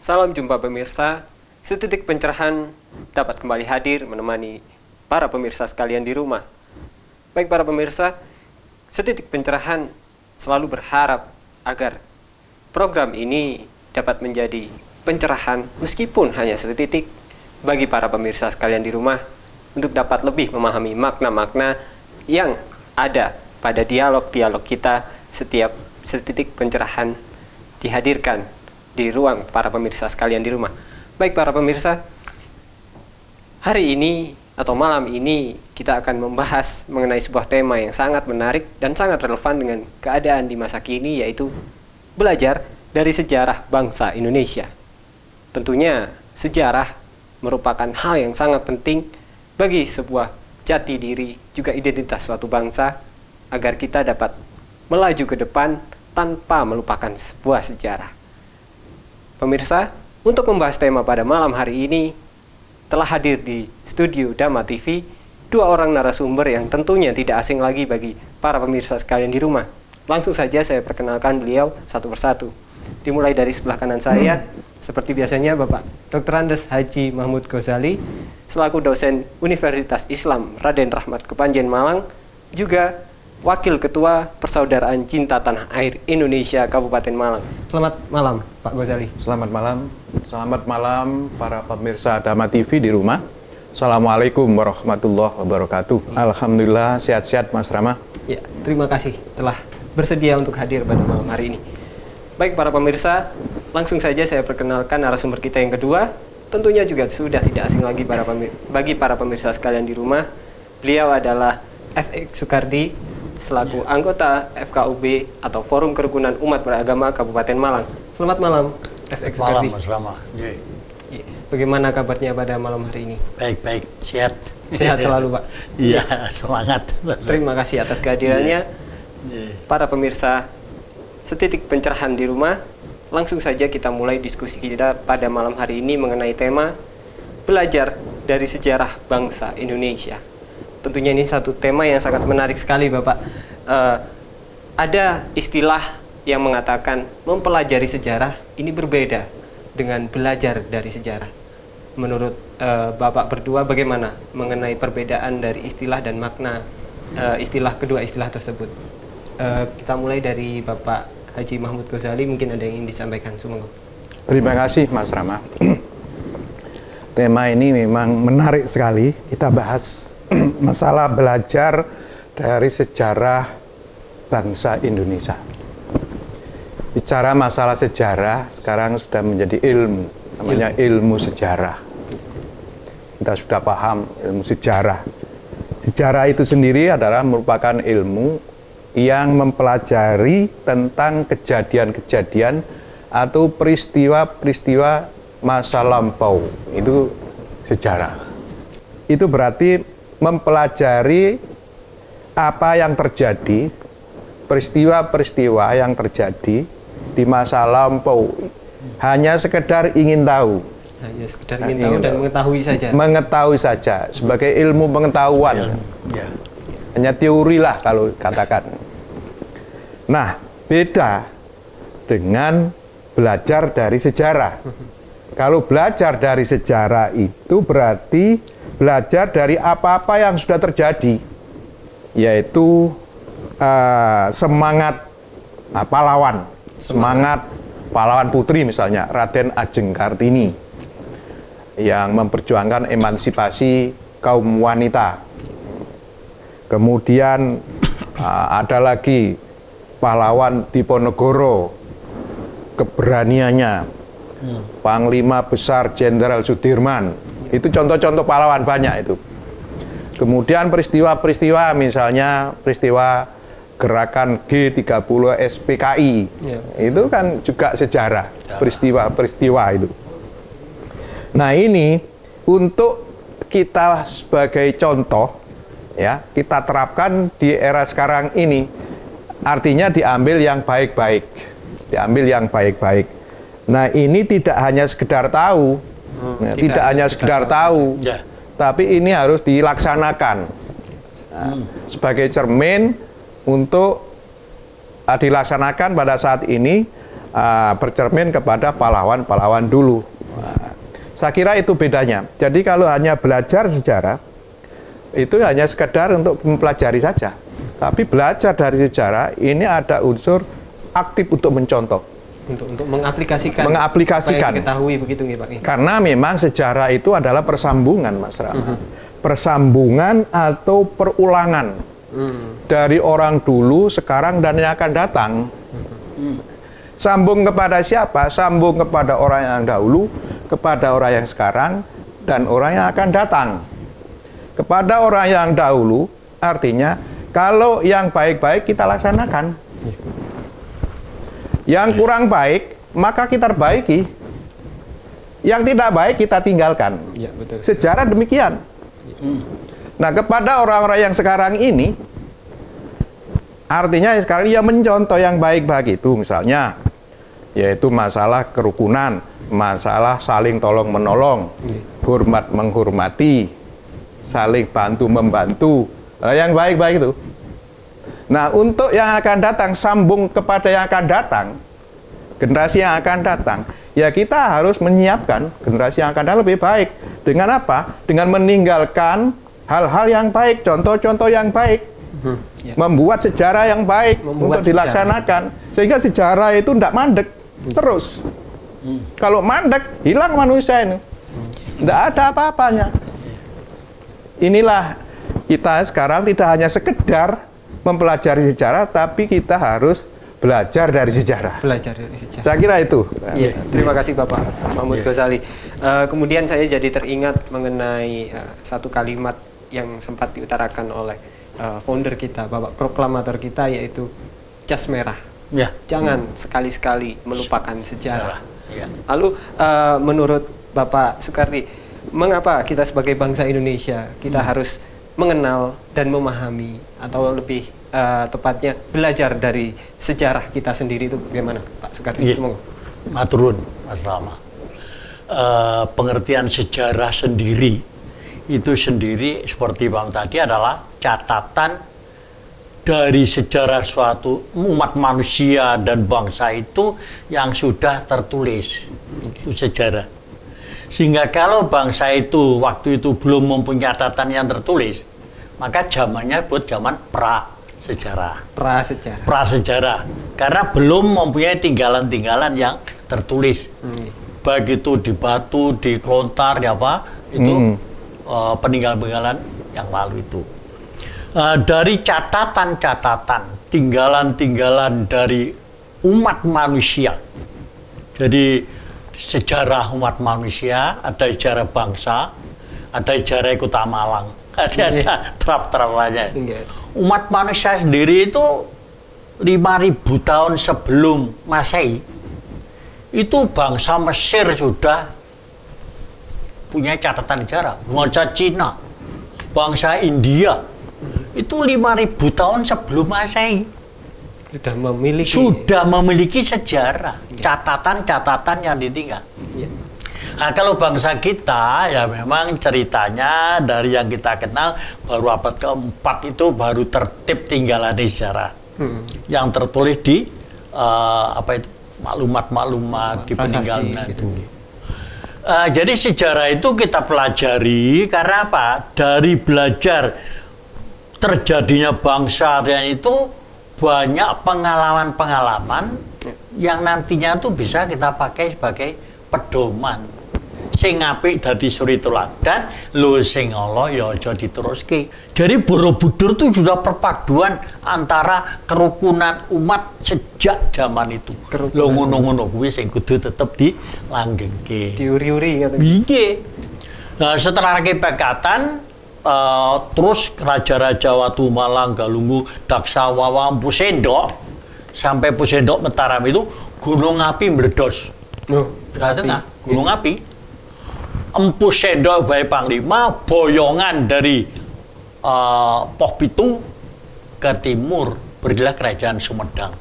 Salam jumpa pemirsa. Setitik pencerahan dapat kembali hadir menemani para pemirsa sekalian di rumah. Baik para pemirsa, setitik pencerahan selalu berharap agar program ini dapat menjadi pencerahan meskipun hanya setitik bagi para pemirsa sekalian di rumah untuk dapat lebih memahami makna-makna yang ada pada dialog-dialog kita setiap setitik pencerahan dihadirkan di ruang para pemirsa sekalian di rumah. Baik para pemirsa, hari ini atau malam ini kita akan membahas mengenai sebuah tema yang sangat menarik dan sangat relevan dengan keadaan di masa kini yaitu belajar dari sejarah bangsa Indonesia. Tentunya sejarah merupakan hal yang sangat penting bagi sebuah jati diri juga identitas suatu bangsa agar kita dapat melaju ke depan tanpa melupakan sebuah sejarah. Pemirsa, untuk membahas tema pada malam hari ini, telah hadir di studio Dama TV dua orang narasumber yang tentunya tidak asing lagi bagi para pemirsa sekalian di rumah. Langsung saja saya perkenalkan beliau satu persatu. Dimulai dari sebelah kanan saya, seperti biasanya Bapak Dr. Andes Haji Mahmud Ghazali, selaku dosen Universitas Islam Raden Rahmat Kepanjen Malang, juga Wakil Ketua Persaudaraan Cinta Tanah Air Indonesia Kabupaten Malang. Selamat malam, Pak Gozali. Selamat malam, selamat malam para pemirsa Dama TV di rumah. Assalamualaikum warahmatullahi wabarakatuh. Alhamdulillah sehat-sehat Mas Rama. Ya, terima kasih telah bersedia untuk hadir pada malam hari ini. Baik para pemirsa, langsung saja saya perkenalkan narasumber kita yang kedua. Tentunya juga sudah tidak asing lagi para bagi para pemirsa sekalian di rumah. Beliau adalah FX Sukardi, selaku anggota FKUB atau Forum Kerukunan Umat Beragama Kabupaten Malang. Selamat malam, FX Malam, Mas Rama. Iya. Bagaimana kabarnya pada malam hari ini? Baik, baik, sehat. Sehat selalu, Pak. Iya, semangat. Terima kasih atas kehadirannya. Iya. Para pemirsa, setitik pencerahan di rumah, langsung saja kita mulai diskusi kita pada malam hari ini mengenai tema belajar dari sejarah bangsa Indonesia tentunya ini satu tema yang sangat menarik sekali Bapak. Uh, ada istilah yang mengatakan mempelajari sejarah ini berbeda dengan belajar dari sejarah. Menurut uh, Bapak berdua bagaimana mengenai perbedaan dari istilah dan makna uh, istilah kedua istilah tersebut? Uh, kita mulai dari Bapak Haji Mahmud Ghazali mungkin ada yang ingin disampaikan. Semoga. Terima kasih Mas Rama. Tema ini memang menarik sekali kita bahas masalah belajar dari sejarah bangsa Indonesia. Bicara masalah sejarah sekarang sudah menjadi ilmu, namanya ilmu sejarah. Kita sudah paham ilmu sejarah. Sejarah itu sendiri adalah merupakan ilmu yang mempelajari tentang kejadian-kejadian atau peristiwa-peristiwa masa lampau. Itu sejarah. Itu berarti mempelajari apa yang terjadi, peristiwa-peristiwa yang terjadi di masa lampau. Hanya sekedar ingin tahu. Hanya sekedar ingin, ingin tahu dan mengetahui saja. Mengetahui saja sebagai ilmu pengetahuan. Ya. Ya. Hanya teori lah kalau katakan. Nah, beda dengan belajar dari sejarah. Kalau belajar dari sejarah itu berarti belajar dari apa-apa yang sudah terjadi, yaitu uh, semangat uh, pahlawan, semangat pahlawan putri misalnya Raden Ajeng Kartini yang memperjuangkan emansipasi kaum wanita. Kemudian uh, ada lagi pahlawan Diponegoro, keberaniannya, hmm. Panglima Besar Jenderal Sudirman itu contoh-contoh pahlawan banyak itu. Kemudian peristiwa-peristiwa misalnya peristiwa gerakan G30 SPKI. Ya. Itu kan juga sejarah peristiwa-peristiwa itu. Nah, ini untuk kita sebagai contoh ya, kita terapkan di era sekarang ini. Artinya diambil yang baik-baik. Diambil yang baik-baik. Nah, ini tidak hanya sekedar tahu, Hmm, ya, tidak, tidak hanya sekedar tahu, ya. tapi ini harus dilaksanakan nah, hmm. sebagai cermin untuk uh, dilaksanakan pada saat ini uh, bercermin kepada pahlawan-pahlawan dulu. Nah, saya kira itu bedanya. Jadi kalau hanya belajar sejarah itu hanya sekedar untuk mempelajari saja. Tapi belajar dari sejarah ini ada unsur aktif untuk mencontoh. Untuk untuk mengaplikasikan. Mengaplikasikan. Diketahui begitu nih Pak. Karena memang sejarah itu adalah persambungan Mas Rama. Persambungan atau perulangan dari orang dulu, sekarang dan yang akan datang. Sambung kepada siapa? Sambung kepada orang yang dahulu, kepada orang yang sekarang, dan orang yang akan datang. Kepada orang yang dahulu, artinya kalau yang baik-baik kita laksanakan. Yang kurang baik, maka kita perbaiki. Yang tidak baik kita tinggalkan. Ya, betul. Sejarah demikian. Nah, kepada orang-orang yang sekarang ini, artinya sekarang ia mencontoh yang baik-baik itu, misalnya, yaitu masalah kerukunan, masalah saling tolong menolong, hormat menghormati, saling bantu membantu, Nah, yang baik-baik itu. Nah, untuk yang akan datang, sambung kepada yang akan datang, generasi yang akan datang, ya kita harus menyiapkan generasi yang akan datang lebih baik. Dengan apa? Dengan meninggalkan hal-hal yang baik, contoh-contoh yang baik. ya. Membuat sejarah yang baik Membuat untuk dilaksanakan. Sehingga sejarah itu tidak mandek terus. Kalau mandek, hilang manusia ini. Tidak ada apa-apanya. Inilah kita sekarang tidak hanya sekedar mempelajari sejarah, tapi kita harus belajar dari sejarah. Belajar dari sejarah. Saya kira itu. Iya, terima kasih Bapak Mahmud Ghazali. Eh, kemudian saya jadi teringat mengenai eh, satu kalimat yang sempat diutarakan oleh eh, founder kita, Bapak proklamator kita yaitu jas merah. Ya. Jangan sekali-sekali melupakan sejarah. Ya. Lalu eh, menurut Bapak Soekardi, mengapa kita sebagai bangsa Indonesia kita harus mengenal dan memahami atau lebih eh, tepatnya belajar dari sejarah kita sendiri itu bagaimana Pak Soekardi? Iya. Maturun, Mas Rama. Eh, pengertian sejarah sendiri itu sendiri seperti bang tadi adalah catatan dari sejarah suatu umat manusia dan bangsa itu yang sudah tertulis itu sejarah sehingga kalau bangsa itu waktu itu belum mempunyai catatan yang tertulis maka zamannya buat zaman pra sejarah. Prasejarah. prasejarah karena belum mempunyai tinggalan-tinggalan yang tertulis. Hmm. baik itu di batu di kelontar di apa itu eh, peninggalan-peninggalan yang lalu itu. Eh, dari catatan-catatan tinggalan-tinggalan dari umat manusia. Jadi sejarah umat manusia ada sejarah bangsa ada sejarah kota Malang ada ada trap-trapannya umat manusia sendiri itu 5000 tahun sebelum Masehi itu bangsa Mesir sudah punya catatan sejarah. Bangsa Cina, bangsa India itu 5000 tahun sebelum Masehi. Sudah memiliki. Sudah memiliki sejarah, catatan-catatan yang ditinggal. Ya. Nah, kalau bangsa kita ya memang ceritanya dari yang kita kenal baru abad keempat itu baru tertib tinggalan sejarah Hmm. yang tertulis di eh, apa itu maklumat-maklumat di peninggalan gitu. itu. Eh, jadi sejarah itu kita pelajari karena apa? Dari belajar terjadinya bangsa dan itu banyak pengalaman-pengalaman yang nantinya tuh bisa kita pakai sebagai pedoman. Sing apik dadi suri teladan, lho sing ala ya aja diteruske. Jadi Borobudur itu sudah perpaduan antara kerukunan umat sejak zaman itu. Lho ngono-ngono kuwi sing kudu tetep dilanggengke. diuri-uri kata. Iya. Nah, setelah kepekatan eh, terus raja-raja Watu Malang, Galunggu, Daksa, Wawa, Empu Sendok sampai Empu Sendok Mataram itu gunung api meledos. Oh, Tengah tengah gunung api. Empu Sendok Bayi Panglima boyongan dari eh, Poh Pitu ke timur berdirilah kerajaan Sumedang.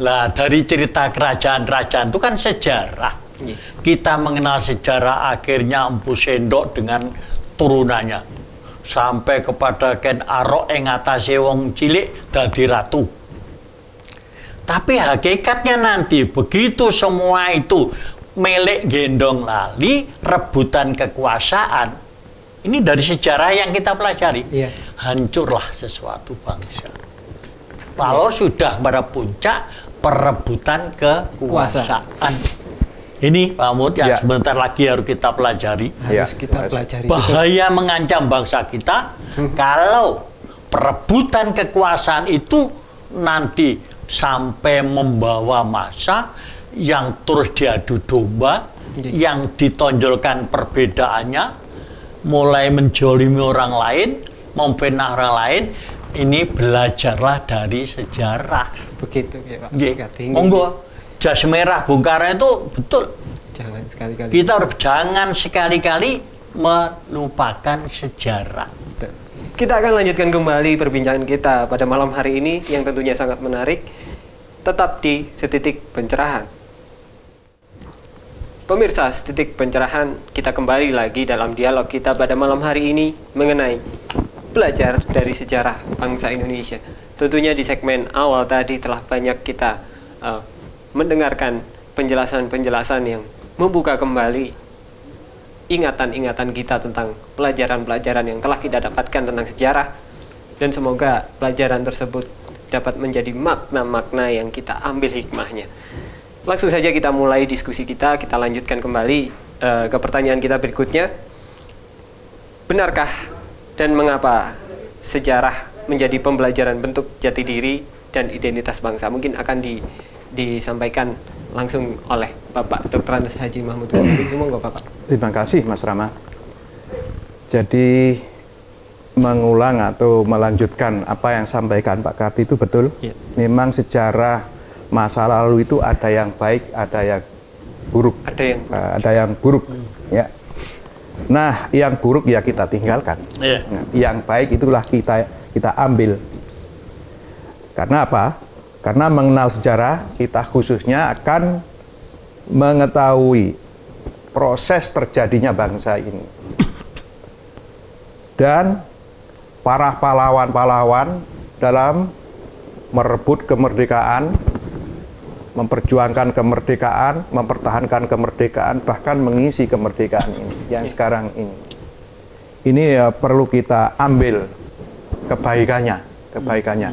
Lah dari cerita kerajaan-kerajaan itu kan sejarah. Iya. Kita mengenal sejarah akhirnya Empu Sendok dengan turunannya sampai kepada Ken Arok yang ngatasi wong cilik dadi ratu. Tapi hakikatnya nanti begitu semua itu milik gendong lali, rebutan kekuasaan. Ini dari sejarah yang kita pelajari. Iya. Hancurlah sesuatu bangsa. Kalau sudah pada puncak perebutan kekuasaan. Ini Pak Mut yang Ya. sebentar lagi harus kita pelajari. Ya, Harus kita Mas. pelajari. Bahaya mengancam bangsa kita kalau perebutan kekuasaan itu nanti sampai membawa masa yang terus diadu domba, Iya. yang ditonjolkan perbedaannya, mulai menjolimi orang lain, memfitnah orang lain. Ini belajarlah dari sejarah. Begitu ya Pak. Monggo. Jas merah Bung Karno itu betul. Jangan sekali-kali. Kita harus jangan sekali-kali melupakan sejarah. Kita akan lanjutkan kembali perbincangan kita pada malam hari ini yang tentunya sangat menarik. Tetap di setitik pencerahan. Pemirsa, setitik pencerahan kita kembali lagi dalam dialog kita pada malam hari ini mengenai belajar dari sejarah bangsa Indonesia. Tentunya di segmen awal tadi telah banyak kita eh, mendengarkan penjelasan-penjelasan yang membuka kembali ingatan-ingatan kita tentang pelajaran-pelajaran yang telah kita dapatkan tentang sejarah dan semoga pelajaran tersebut dapat menjadi makna-makna yang kita ambil hikmahnya. Langsung saja kita mulai diskusi kita, kita lanjutkan kembali eh, ke pertanyaan kita berikutnya. Benarkah dan mengapa sejarah menjadi pembelajaran bentuk jati diri dan identitas bangsa? Mungkin akan di, disampaikan langsung oleh Bapak Dr. Andes Haji Mahmud Bapak. Terima kasih Mas Rama. Jadi mengulang atau melanjutkan apa yang sampaikan Pak Karti itu betul. Iya. Memang sejarah masa lalu itu ada yang baik, ada yang buruk. Ada yang Eh, ada yang buruk, ya. Nah, yang buruk ya kita tinggalkan. Iya. Nah, yang baik itulah kita kita ambil. Karena apa? Karena mengenal sejarah kita khususnya akan mengetahui proses terjadinya bangsa ini. Dan para pahlawan-pahlawan dalam merebut kemerdekaan, memperjuangkan kemerdekaan, mempertahankan kemerdekaan, bahkan mengisi kemerdekaan ini yang sekarang ini. Ini ya perlu kita ambil kebaikannya, kebaikannya.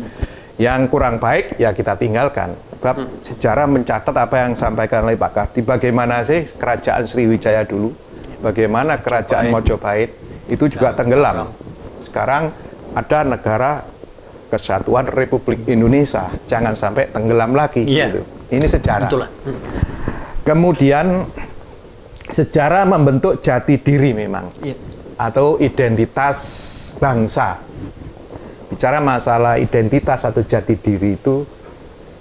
Yang kurang baik ya kita tinggalkan. Sebab sejarah mencatat apa yang disampaikan oleh Pak Kardi. Bagaimana sih kerajaan Sriwijaya dulu, bagaimana kerajaan Mojopahit itu juga tenggelam. Sekarang ada negara Kesatuan Republik Indonesia, jangan sampai tenggelam lagi. Iya. gitu. Ini sejarah. Betul. Kemudian sejarah membentuk jati diri memang Iya. atau identitas bangsa. Bicara masalah identitas atau jati diri itu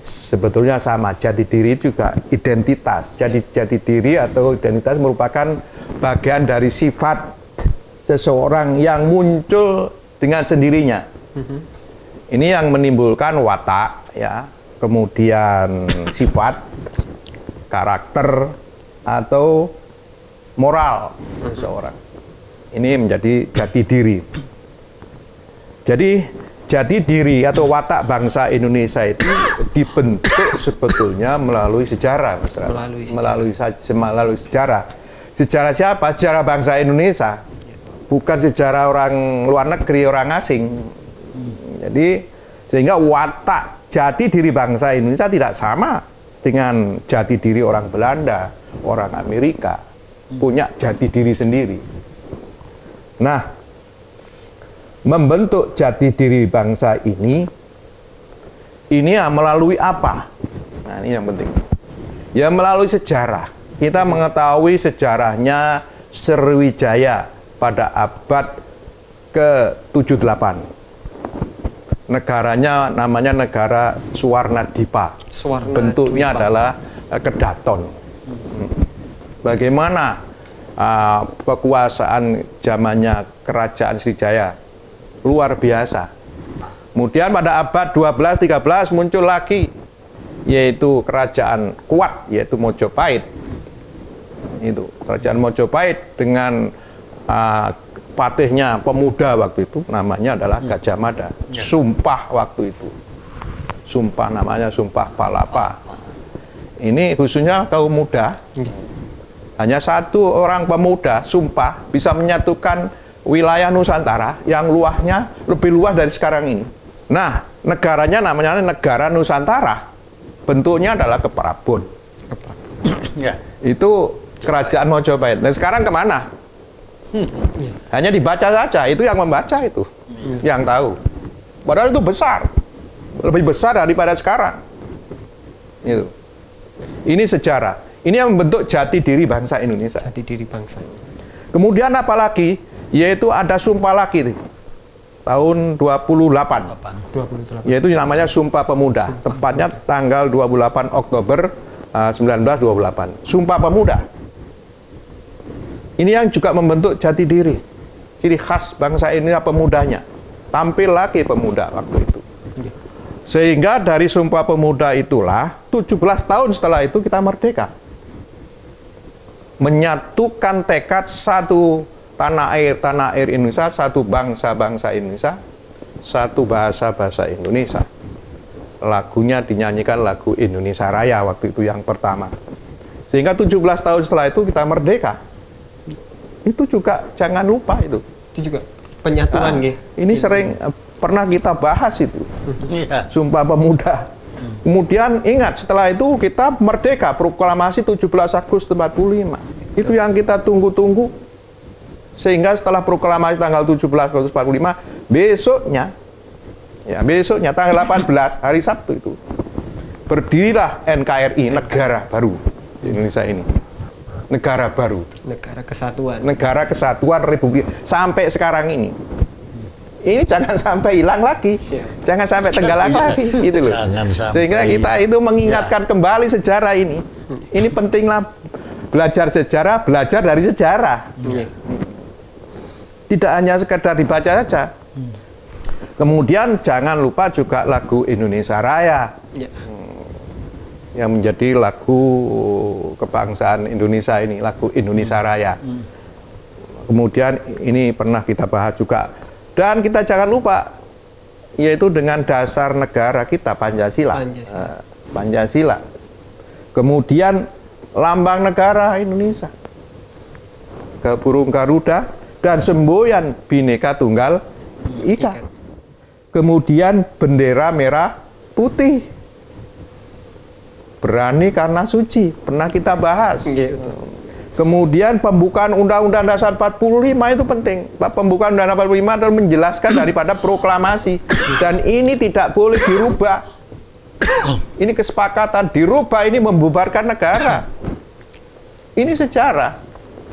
sebetulnya sama. Jati diri juga identitas. Jadi jati diri atau identitas merupakan bagian dari sifat seseorang yang muncul dengan sendirinya. Ini yang menimbulkan watak ya, kemudian sifat, karakter atau moral seseorang. Ini menjadi jati diri. Jadi jati diri atau watak bangsa Indonesia itu dibentuk sebetulnya melalui sejarah. Melalui sejarah. melalui sejarah. Sejarah siapa? Sejarah bangsa Indonesia. Bukan sejarah orang luar negeri, orang asing. Jadi sehingga watak jati diri bangsa Indonesia tidak sama dengan jati diri orang Belanda, orang Amerika. Punya jati diri sendiri. Nah, membentuk jati diri bangsa ini ini ya melalui apa? Nah, ini yang penting. Ya melalui sejarah. Kita mengetahui sejarahnya Sriwijaya pada abad ke-78. Negaranya namanya negara Suwarnadipa. Suwarna Bentuknya Dwipa. adalah eh, kedaton. Hmm. Bagaimana ah, kekuasaan zamannya kerajaan Sriwijaya luar biasa. Kemudian pada abad 12-13 muncul lagi yaitu kerajaan kuat yaitu Mojopahit. Itu kerajaan Mojopahit dengan ah, patihnya pemuda waktu itu namanya adalah Gajah Mada. Sumpah waktu itu. sumpah namanya sumpah palapa. Ini khususnya kaum muda. Hanya satu orang pemuda sumpah bisa menyatukan wilayah Nusantara yang luasnya lebih luas dari sekarang ini. Nah, negaranya namanya negara Nusantara. Bentuknya adalah keprabon. Ya. Itu kerajaan Mojopahit. Nah, sekarang ke mana? Hanya dibaca saja, itu yang membaca itu, yang tahu. Padahal itu besar, lebih besar daripada sekarang. Itu. Ini sejarah. Ini yang membentuk jati diri bangsa Indonesia. Jati diri bangsa. Kemudian apa lagi? Yaitu ada sumpah lagi tahun 28. 28. Yaitu namanya Sumpah Pemuda. Tepatnya tanggal 28 Oktober uh, 1928. Sumpah Pemuda. Ini yang juga membentuk jati diri. Ciri khas bangsa ini pemudanya. Tampil lagi pemuda waktu itu. Sehingga dari Sumpah Pemuda itulah 17 tahun setelah itu kita merdeka. Menyatukan tekad satu tanah air tanah air Indonesia, satu bangsa bangsa Indonesia, satu bahasa bahasa Indonesia. Lagunya dinyanyikan lagu Indonesia Raya waktu itu yang pertama. Sehingga 17 tahun setelah itu kita merdeka. Itu juga jangan lupa itu. Itu juga penyatuan Nah, ini sering eh, pernah kita bahas itu. Iya. Sumpah Pemuda. Kemudian ingat setelah itu kita merdeka proklamasi 17 Agustus 45. Itu yang kita tunggu-tunggu. Sehingga setelah proklamasi tanggal 17 Agustus 45, besoknya ya besoknya tanggal 18 hari Sabtu itu berdirilah NKRI negara baru di Indonesia ini. Negara baru, Negara kesatuan. negara kesatuan Republik sampai sekarang ini. Ini jangan sampai hilang lagi, Iya. jangan sampai tenggelam lagi, gitu loh. Jangan sampai Sehingga kita itu mengingatkan kembali sejarah ini. Ini pentinglah belajar sejarah, belajar dari sejarah. Nggih. Tidak hanya sekedar dibaca saja. Kemudian jangan lupa juga lagu Indonesia Raya Ya. Yang menjadi lagu kebangsaan Indonesia ini, lagu Indonesia Raya. Kemudian ini pernah kita bahas juga. Dan kita jangan lupa yaitu dengan dasar negara kita Pancasila. Pancasila. Eh, Pancasila. Kemudian lambang negara Indonesia. Ke burung Garuda dan semboyan Bhinneka Tunggal Ika. Kemudian bendera merah putih. Berani karena suci, pernah kita bahas. Betul. Kemudian pembukaan Undang-Undang Dasar 45 itu penting. Pembukaan Undang-Undang 45 adalah menjelaskan daripada proklamasi. Dan ini tidak boleh dirubah. Ini kesepakatan dirubah ini membubarkan negara. Ini sejarah.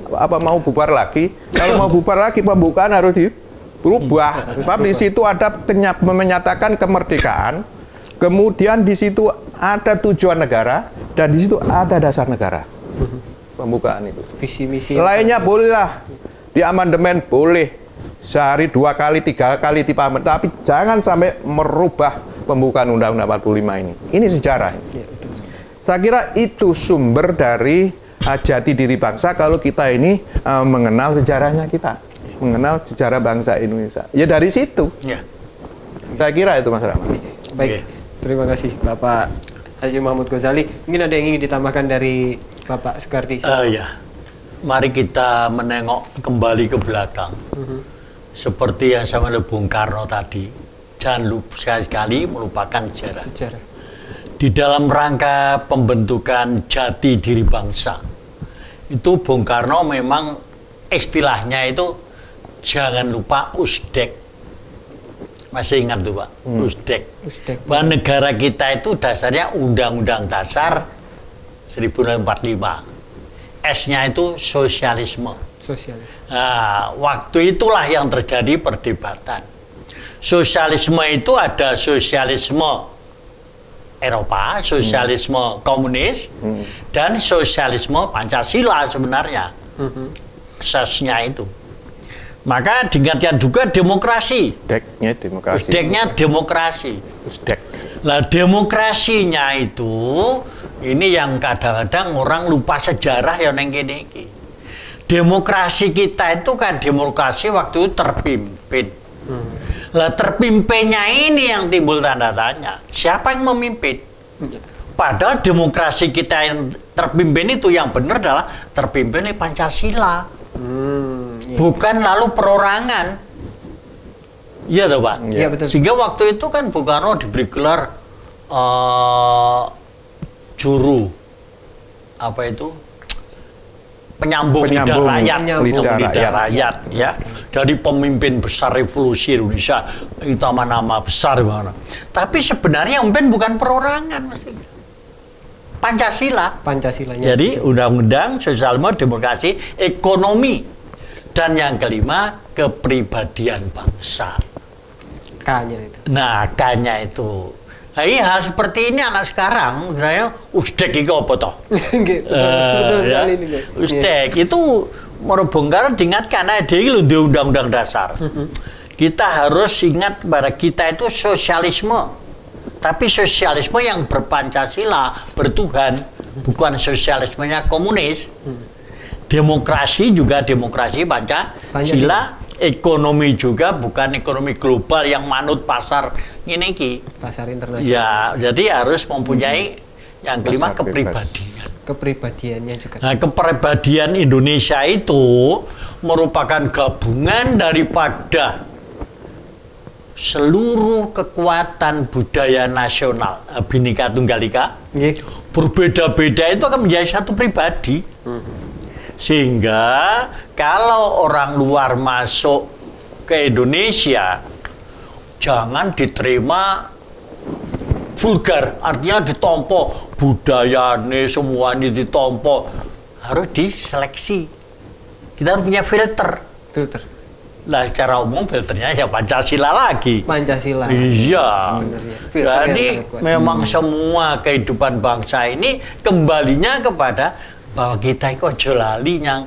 Apa mau bubar lagi? Kalau mau bubar lagi pembukaan harus dirubah. Sebab di situ ada menyatakan kemerdekaan. Kemudian di situ ada tujuan negara dan di situ ada dasar negara. Pembukaan itu. Visi misi. Lainnya bolehlah di amandemen boleh sehari dua kali tiga kali dipamer tapi jangan sampai merubah pembukaan Undang-Undang 45 ini. Ini sejarah. Ya, betul. Saya kira itu sumber dari uh, jati diri bangsa kalau kita ini uh, mengenal sejarahnya kita, mengenal sejarah bangsa Indonesia. Ya dari situ. Ya. Saya kira itu Mas Rama. Baik. Oke. Terima kasih Bapak Haji Mahmud Ghazali. Mungkin ada yang ingin ditambahkan dari Bapak Soekardi. Eh, ya. Mari kita menengok kembali ke belakang. Seperti yang sama oleh Bung Karno tadi. Jangan lupa sekali-kali melupakan sejarah. Sejarah. Di dalam rangka pembentukan jati diri bangsa. Itu Bung Karno memang istilahnya itu jangan lupa usdek. Masih ingat tuh Pak? Usdek. Usdek. Bahwa negara kita itu dasarnya Undang-Undang Dasar 1945. S-nya itu sosialisme. Sosialis. Nah, waktu itulah yang terjadi perdebatan. Sosialisme itu ada sosialisme Eropa, sosialisme komunis, dan sosialisme Pancasila sebenarnya. Sesnya itu. Maka diingatkan juga demokrasi. Deknya demokrasi. Usdeknya demokrasi. Usdek. Lah demokrasinya itu ini yang kadang-kadang orang lupa sejarah ya neng kene iki. Demokrasi kita itu kan demokrasi waktu itu terpimpin. Lah terpimpinnya ini yang timbul tanda tanya. Siapa yang memimpin? Padahal demokrasi kita yang terpimpin itu yang benar adalah terpimpin oleh Pancasila. Hmm, iya. Bukan lalu perorangan. Iya toh Pak? Iya, betul. Sehingga waktu itu kan Bung Karno diberi gelar eh, juru apa itu penyambung, lidah Penyambung rakyat, lidah Penyambung lidah rakyat. rakyat, ya dari pemimpin besar revolusi Indonesia itu nama-nama besar mana. Tapi sebenarnya memimpin bukan perorangan mestinya. Pancasila. Pancasilanya. Jadi undang-undang sosialisme, demokrasi, ekonomi dan yang kelima kepribadian bangsa. K-nya itu. Nah, kanya itu. Nah, iya, hal seperti ini anak sekarang, sebenarnya usdek itu apa toh? Betul, ya. ini. Ustek itu Karno diingatkan ada di di undang-undang dasar. Kita harus ingat kepada kita itu sosialisme. Tapi sosialisme yang berpancasila, bertuhan, bukan sosialismenya komunis. Demokrasi juga demokrasi Pancasila. Ekonomi juga bukan ekonomi global yang manut pasar ini ki. Pasar internasional. Ya, jadi harus mempunyai yang kelima Pasar bebas. kepribadian. Kepribadiannya juga. Nah, kepribadian Indonesia itu merupakan gabungan daripada seluruh kekuatan budaya nasional eh, Bhinneka Tunggal Ika Nggih. berbeda-beda itu akan menjadi satu pribadi. Sehingga kalau orang luar masuk ke Indonesia jangan diterima vulgar, artinya ditompo budayane semuanya ditompo harus diseleksi. Kita harus punya filter. Filter. Lah secara umum filternya ya Pancasila lagi. Pancasila. Iya. Jadi memang semua kehidupan bangsa ini kembalinya kepada bahwa kita itu aja lali yang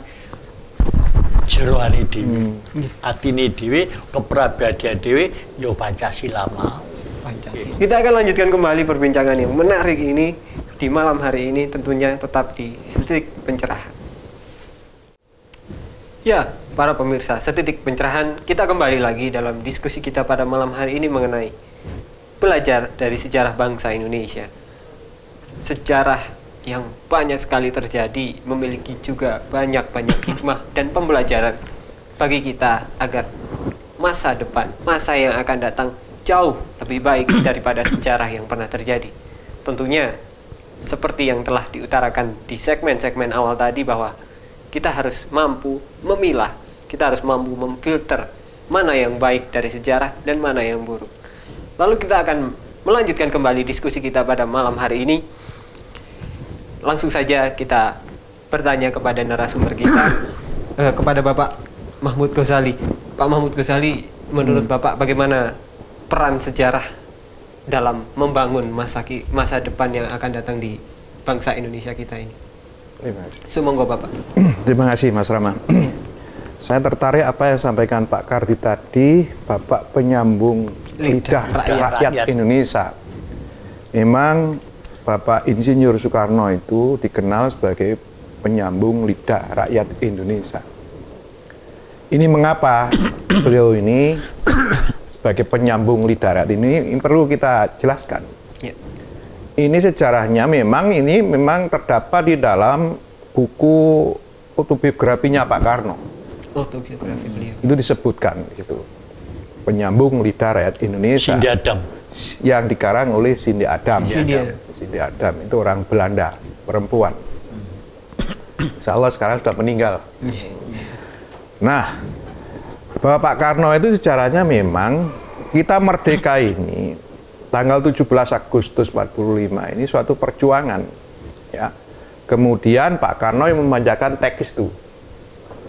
jeroane dhewe. Atine dhewe, kepribadian dhewe yo Pancasila mau. Pancasila. Kita akan lanjutkan kembali perbincangan yang menarik ini di malam hari ini tentunya tetap di Setitik Pencerahan. Ya, para pemirsa, Setitik Pencerahan kita kembali lagi dalam diskusi kita pada malam hari ini mengenai belajar dari sejarah bangsa Indonesia. Sejarah yang banyak sekali terjadi memiliki juga banyak-banyak hikmah dan pembelajaran bagi kita agar masa depan, masa yang akan datang jauh lebih baik daripada sejarah yang pernah terjadi. Tentunya seperti yang telah diutarakan di segmen-segmen awal tadi bahwa kita harus mampu memilah, kita harus mampu memfilter mana yang baik dari sejarah dan mana yang buruk. Lalu kita akan melanjutkan kembali diskusi kita pada malam hari ini. Langsung saja kita bertanya kepada narasumber kita, eh, kepada Bapak Mahmud Ghazali. Pak Mahmud Ghazali, menurut Bapak bagaimana peran sejarah dalam membangun masa ki- masa depan yang akan datang di bangsa Indonesia kita ini? Terima kasih. Sumonggo Bapak. Terima kasih Mas Rama. Saya tertarik apa yang sampaikan Pak Kardi tadi, Bapak penyambung Lidah lidah, rakyat. rakyat, Rakyat. Indonesia. Memang Bapak Insinyur Soekarno itu dikenal sebagai penyambung lidah rakyat Indonesia. Ini mengapa beliau ini sebagai penyambung lidah rakyat ini, ini perlu kita jelaskan Ya. ini sejarahnya memang ini memang terdapat di dalam buku autobiografinya Pak Karno. Autobiografi beliau. Itu disebutkan gitu. Penyambung lidah rakyat Indonesia Cindy Adam. Yang dikarang oleh Cindy Adam. Cindy Adam. Cindy Adam itu orang Belanda, perempuan. Insya Allah sekarang sudah meninggal. Nah, bahwa Pak Karno itu sejarahnya memang kita merdeka ini tanggal 17 Agustus 45 ini suatu perjuangan ya. Kemudian Pak Karno yang memanjakan teks itu.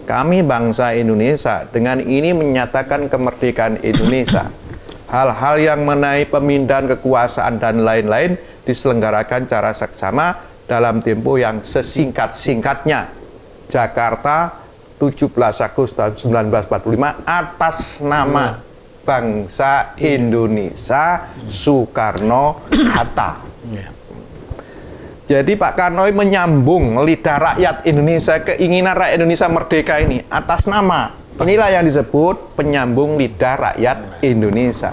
Kami bangsa Indonesia dengan ini menyatakan kemerdekaan Indonesia. Hal-hal yang mengenai pemindahan kekuasaan dan lain-lain diselenggarakan cara seksama dalam tempo yang sesingkat-singkatnya. Jakarta 17 Agustus tahun 1945 atas nama bangsa Indonesia Soekarno Hatta. Jadi Pak Karno menyambung lidah rakyat Indonesia, keinginan rakyat Indonesia merdeka ini atas nama Inilah yang disebut penyambung lidah rakyat Indonesia.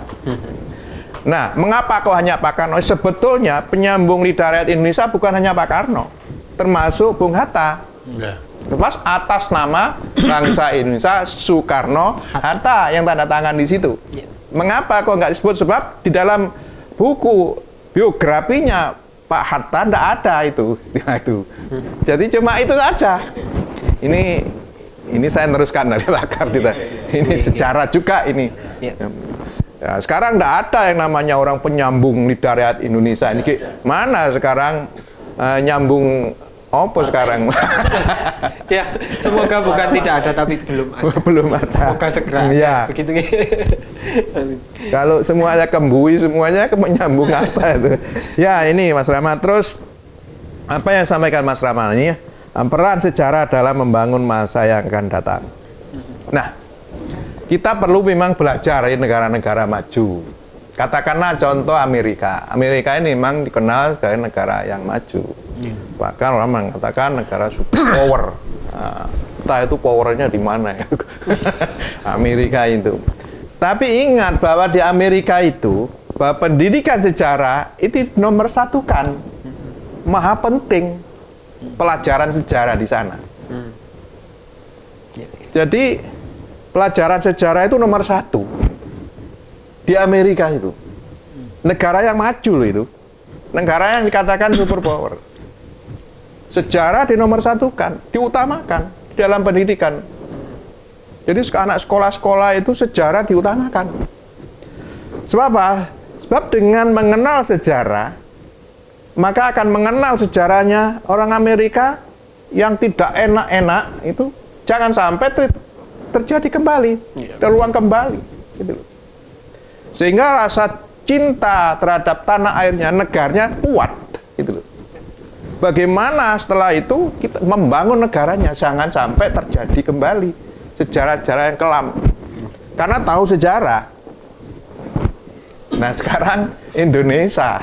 Nah, mengapa kok hanya Pak Karno? Sebetulnya penyambung lidah rakyat Indonesia bukan hanya Pak Karno, termasuk Bung Hatta. Lepas atas nama bangsa Indonesia Soekarno Hatta yang tanda tangan di situ. Mengapa kok nggak disebut? Sebab di dalam buku biografinya Pak Hatta nggak ada itu istilah itu. Jadi cuma itu saja. Ini ini saya teruskan dari Pak Kartita. Ini sejarah juga ini. Iya. Ya, sekarang nggak ada yang namanya orang penyambung lidah rakyat Indonesia ini. Mana sekarang eh, nyambung apa sekarang? ya, semoga bukan tidak ada tapi belum ada. Belum ada. Semoga segera. Iya. Begitu. Kalau semuanya kembui, semuanya ke- menyambung apa itu? Ya ini Mas Rama. Terus apa yang sampaikan Mas Rama ini? Peran sejarah dalam membangun masa yang akan datang. Nah, kita perlu memang belajar dari negara-negara maju. Katakanlah contoh Amerika. Amerika ini memang dikenal sebagai negara yang maju. Bahkan orang mengatakan negara superpower. Nah, entah itu powernya di mana ya. Amerika itu. Tapi ingat bahwa di Amerika itu bahwa pendidikan sejarah itu nomor satu kan maha penting pelajaran sejarah di sana. Jadi pelajaran sejarah itu nomor satu di Amerika itu. Negara yang maju loh itu. Negara yang dikatakan superpower. Sejarah di nomor satu kan, diutamakan di dalam pendidikan. Jadi anak sekolah-sekolah itu sejarah diutamakan. Sebab apa? Sebab dengan mengenal sejarah, maka akan mengenal sejarahnya orang Amerika yang tidak enak-enak itu jangan sampai ter- terjadi kembali, terulang kembali. Gitu loh. Sehingga rasa cinta terhadap tanah airnya, negaranya kuat. Gitu loh. Bagaimana setelah itu kita membangun negaranya jangan sampai terjadi kembali sejarah-sejarah yang kelam. Karena tahu sejarah. Nah sekarang Indonesia,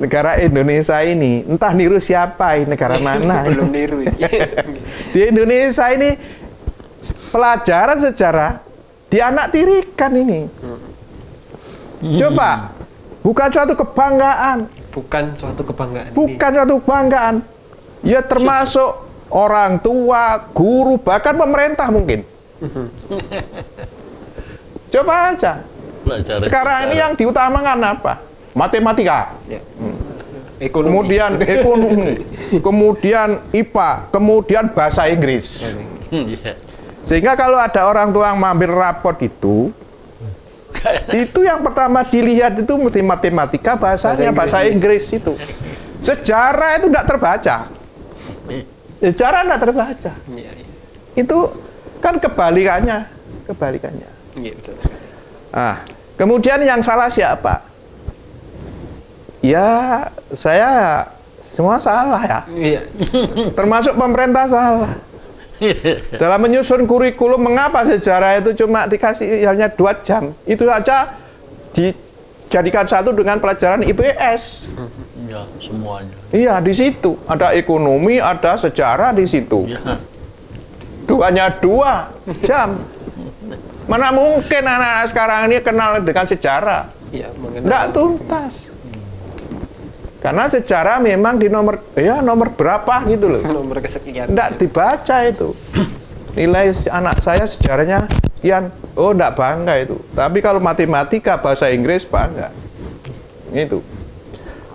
negara Indonesia ini entah niru siapa, ini negara mana? Belum niru ini. Di Indonesia ini pelajaran sejarah dianaktirikan ini. Coba, bukan suatu kebanggaan, Bukan suatu kebanggaan. ini. bukan suatu kebanggaan. Ya termasuk orang tua, guru, bahkan pemerintah mungkin. Coba aja. Pelajaran Sekarang ini yang diutamakan apa? Matematika, Ya. Ekonomi. kemudian ekonomi, kemudian IPA, kemudian bahasa Inggris. Iya. Sehingga kalau ada orang tua yang mengambil raport itu, itu yang pertama dilihat itu mesti matematika, bahasanya bahasa Bahasa Inggris, itu. Sejarah itu tidak terbaca. Sejarah tidak terbaca. Iya, iya. Itu kan kebalikannya, kebalikannya. Iya, betul sekali. Ah, kemudian yang salah siapa? Ya, saya semua salah ya. Iya. Termasuk pemerintah salah. Dalam menyusun kurikulum, mengapa sejarah itu cuma dikasih hanya dua jam? Itu saja dijadikan satu dengan pelajaran IPS. Ya, semuanya. Iya, di situ ada ekonomi, ada sejarah di situ. Ya. Duanya dua jam. Mana mungkin anak-anak sekarang ini kenal dengan sejarah? Iya, Tidak tuntas. Karena sejarah memang di nomor, ya nomor berapa gitu loh. nomor kesekian. Tidak dibaca itu. Nilai anak saya sejarahnya sekian. Oh, tidak bangga itu. Tapi kalau matematika, bahasa Inggris, bangga. Itu.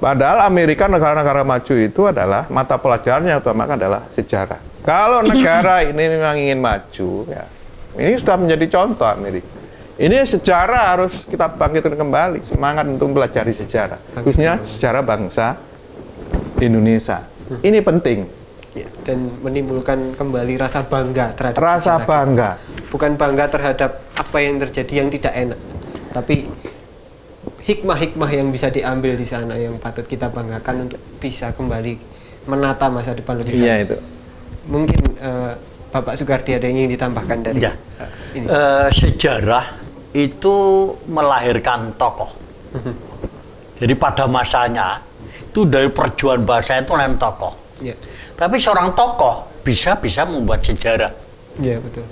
Padahal Amerika, negara-negara maju itu adalah mata pelajaran yang utama adalah sejarah. Kalau negara ini memang ingin maju, ya, ini sudah menjadi contoh Amerika. Ini sejarah harus kita bangkitkan kembali, semangat untuk pelajari sejarah, khususnya sejarah bangsa Indonesia. Ini penting, Ya, dan menimbulkan kembali rasa bangga terhadap rasa bangga. Bukan bangga terhadap apa yang terjadi yang tidak enak, tapi hikmah-hikmah yang bisa diambil di sana yang patut kita banggakan untuk bisa kembali menata masa depan lebih Iya itu. Mungkin eh, Bapak Sugardi ada yang ingin ditambahkan dari Ya. ini. Eh, sejarah itu melahirkan tokoh. Jadi pada masanya itu dari perjuangan bahasa itu lain tokoh. Ya. Tapi seorang tokoh bisa bisa membuat sejarah. Iya betul.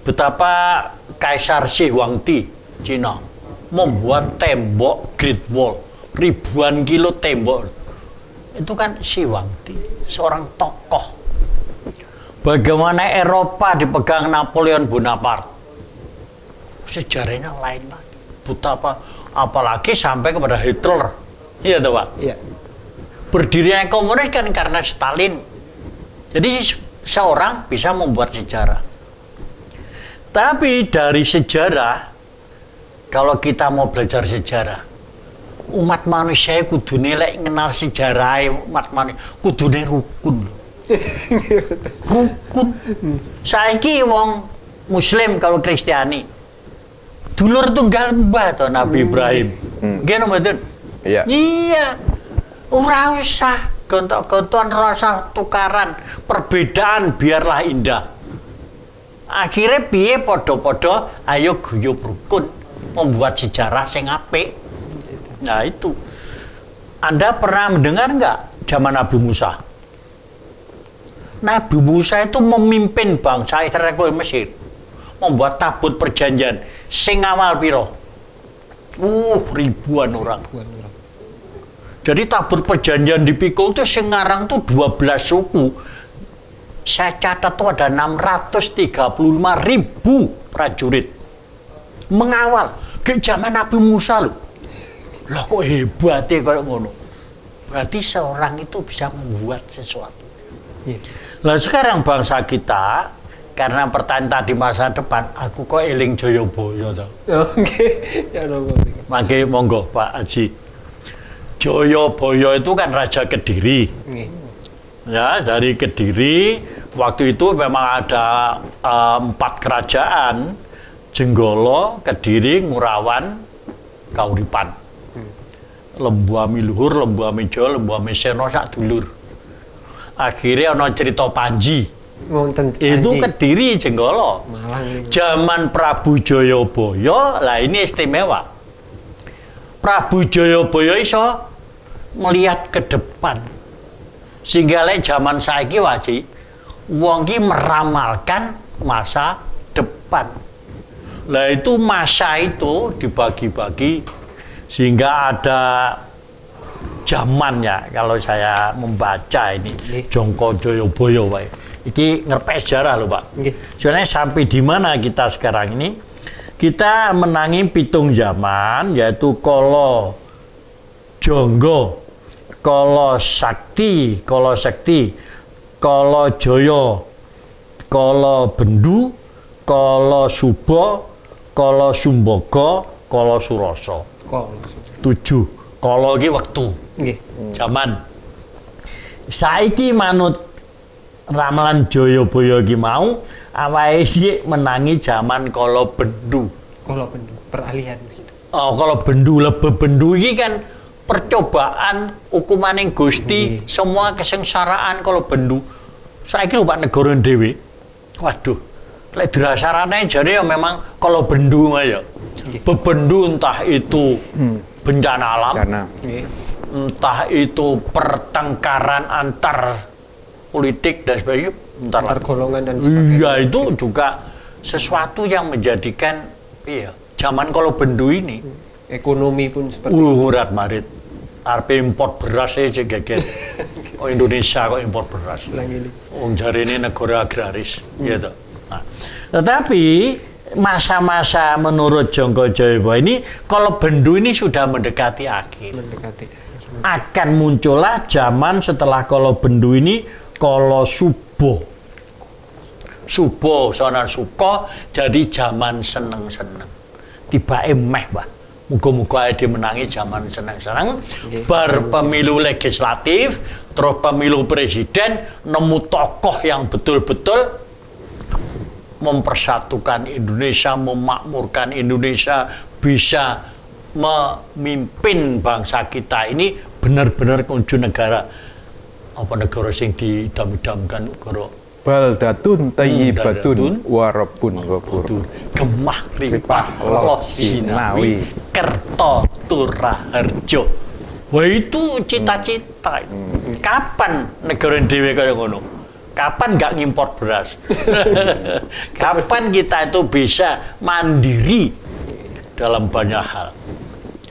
Betapa Kaisar Shi Huangdi Cina membuat tembok Great Wall ribuan kilo tembok itu kan Shi Huangdi seorang tokoh bagaimana Eropa dipegang Napoleon Bonaparte sejarahnya lain lagi betapa apalagi sampai kepada Hitler iya tuh Pak Iya. berdirinya komunis kan karena Stalin. Jadi seorang bisa membuat sejarah. Tapi dari sejarah, kalau kita mau belajar sejarah, umat manusia kudu nilai kenal sejarah umat manusia kudu rukun. Rukun. Saiki wong Muslim kalau Kristiani. Dulur tunggal mbah to Nabi Ibrahim. Nggih mboten? Iya. Iya. Ora usah gontok-gontokan rasa tukaran, perbedaan biarlah indah. Akhirnya piye podo-podo ayo guyub rukun membuat sejarah sing apik. Nah itu. Anda pernah mendengar nggak zaman Nabi Musa? Nabi Musa itu memimpin bangsa Israel Mesir membuat tabut perjanjian sing awal piro? Uh, ribuan orang. Jadi tabur perjanjian di Pikul itu Sengarang tuh 12 suku. Saya catat tuh ada 635 ribu prajurit mengawal ke zaman Nabi Musa loh. Lah kok hebat ya kalau ngono. Berarti seorang itu bisa membuat sesuatu. Iya. Lah sekarang bangsa kita karena pertanyaan tadi masa depan, aku kok eling Joyoboyo tau. Oke. Ya nopo. Mangke monggo Pak Haji. Joyoboyo itu kan Raja Kediri. Nggih. Ya, dari Kediri waktu itu memang ada eh, empat kerajaan, Jenggolo, Kediri, Ngurawan, Kauripan. Lembu Ami Luhur, Lembu Ami Jawa, Lembu Ami Seno sak dulur. Akhirnya ana cerita Panji. Wonten Itu. Kediri Jenggolo. Malang. Zaman Prabu Joyoboyo, lah ini istimewa. Prabu Joyoboyo iso melihat ke depan. Sehingga lek zaman saiki waji, wong ki meramalkan masa depan. Lah itu masa itu dibagi-bagi sehingga ada zamannya kalau saya membaca ini Nggih. Jongko Joyoboyo wae. Iki ngerpek sejarah loh, Pak. Nggih. Soalnya sampai di mana kita sekarang ini? Kita menangi pitung zaman yaitu Kolo Jonggo, Kolo Sakti, Kolo Sakti, Kolo Joyo, Kolo Bendu, Kolo Subo, Kolo Sumbogo, Kolo Suroso. Kol. Tujuh. Kolo iki waktu Nggih. zaman saiki manut ramalan Joyoboyo iki mau awake sik menangi zaman kala bendu. Kolo bendu peralihan gitu. Oh, kalau bendu lebe bendu iki kan percobaan hukumaning Gusti semua kesengsaraan kalau bendu. Saiki lho Pak negara dhewe. Waduh. Lek dirasarane jane ya memang kalau bendu ya. Bebendu entah itu bencana alam, Karena Nggih. entah itu pertengkaran antar politik dan sebagainya entar Antar lah. golongan dan sebagainya. iya itu juga sesuatu yang menjadikan iya zaman kalau bendu ini Ekonomi pun seperti uh urat marit arep import beras aja geger oh Indonesia kok impor beras. Wong jari ini negara agraris, gitu. Nah, tetapi masa-masa menurut Jongko Joyobo ini, kalau bendu ini sudah mendekati akhir. mendekati. Akan muncullah zaman setelah kalau bendu ini, kalau subuh. Subuh, sonan suko, jadi zaman seneng-seneng. Tiba emeh, Mbah. Muga-muga dia menangi zaman seneng-seneng. Nggih. Bar pemilu legislatif, terus pemilu presiden, nemu tokoh yang betul-betul mempersatukan Indonesia, memakmurkan Indonesia, bisa memimpin bangsa kita ini benar-benar kunci negara apa negara sing didam-damkan negara baldatun tayyibatun Baldatun warabun ghafur. Gemah ripah Loh. Jinawi Kerto Turaharjo Wah itu cita-cita. Kapan negara dewe kaya ngono? Kapan nggak ngimpor beras? Kapan kita itu bisa mandiri dalam banyak hal?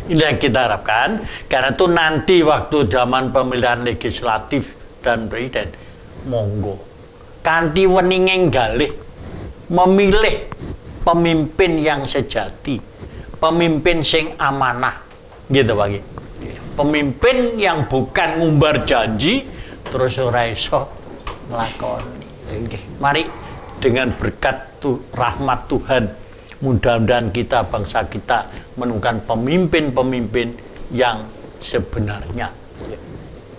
Ini yang kita harapkan, karena itu nanti waktu zaman pemilihan legislatif dan presiden, monggo. Kanti weningeng galih, memilih pemimpin yang sejati, pemimpin sing amanah, gitu bagi. Pemimpin yang bukan ngumbar janji, terus ora iso nglakoni. Mari dengan berkat tu, rahmat Tuhan mudah-mudahan kita bangsa kita menemukan pemimpin-pemimpin yang sebenarnya.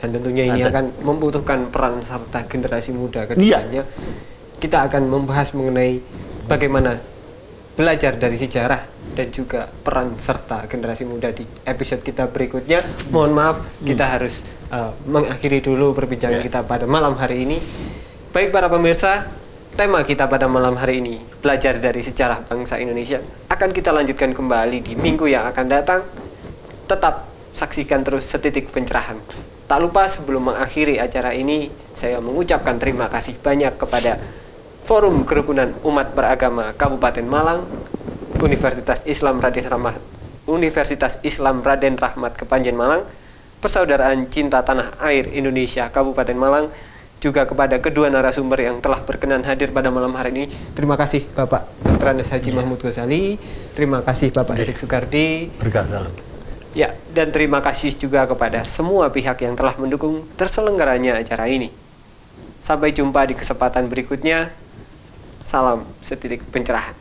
Dan tentunya ini Ada. akan membutuhkan peran serta generasi muda ke Iya. depannya. Kita akan membahas mengenai bagaimana belajar dari sejarah dan juga peran serta generasi muda di episode kita berikutnya. Mohon maaf, kita harus uh, mengakhiri dulu perbincangan Ya. kita pada malam hari ini. Baik para pemirsa, tema kita pada malam hari ini belajar dari sejarah bangsa Indonesia akan kita lanjutkan kembali di minggu yang akan datang. Tetap saksikan terus setitik pencerahan. Tak lupa sebelum mengakhiri acara ini, saya mengucapkan terima kasih banyak kepada Forum Kerukunan Umat Beragama Kabupaten Malang, Universitas Islam Raden Rahmat, Universitas Islam Raden Rahmat Kepanjen Malang, Persaudaraan Cinta Tanah Air Indonesia Kabupaten Malang, juga kepada kedua narasumber yang telah berkenan hadir pada malam hari ini. Terima kasih Bapak Dr. Andes Haji Mahmud Ghazali, terima kasih Bapak Erik Sukardi, Berkata. Ya, dan terima kasih juga kepada semua pihak yang telah mendukung terselenggaranya acara ini. Sampai jumpa di kesempatan berikutnya. Salam setitik pencerahan.